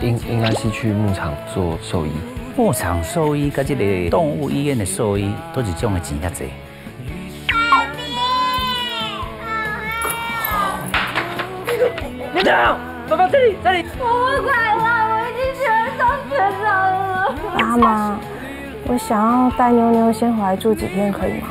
应应该是去牧场做兽医。牧场兽医跟这个动物医院的兽医都是赚的钱较济。爸爸，这里，这里。我不管了，我已经喜上学长了。妈妈，我想要带妞妞先回来住几天，可以吗？